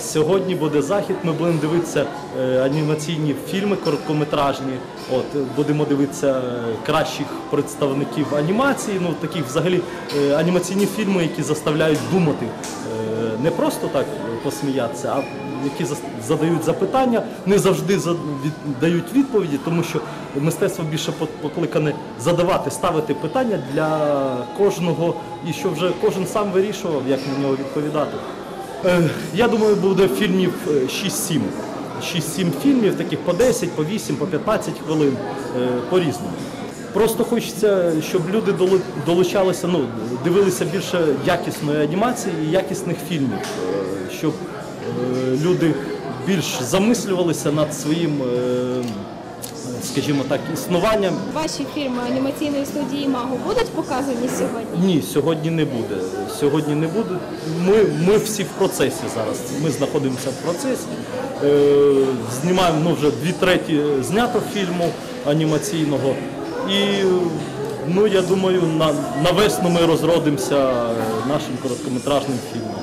Сьогодні буде захід. Ми будемо дивитися е, анімаційні фільми короткометражні. От будемо дивитися е, кращих представників анімації. Ну таких взагалі е, анімаційні фільми, які заставляють думати. Не просто так посміятися, а які задають запитання, не завжди дають відповіді, тому що мистецтво більше покликане задавати, ставити питання для кожного, і що вже кожен сам вирішував, як на нього відповідати. Е, Я думаю, буде фільмів е, 6-7. 6-7 фільмів, таких по 10, по 8, по 15 хвилин, е, по-різному. Просто хочеться, щоб люди долу- долучалися, ну, дивилися більше якісної анімації і якісних фільмів, щоб люди більш замислювалися над своїм, скажімо так, існуванням. Ваші фільми анімаційної студії Маго будуть показані сьогодні? Ні, сьогодні не буде. Сьогодні не буде. Ми, ми всі в процесі зараз. Ми знаходимося в процесі. Е, знімаємо ну, вже дві треті знято фільму анімаційного. І ну, я думаю, на, весну ми розродимося нашим короткометражним фільмом.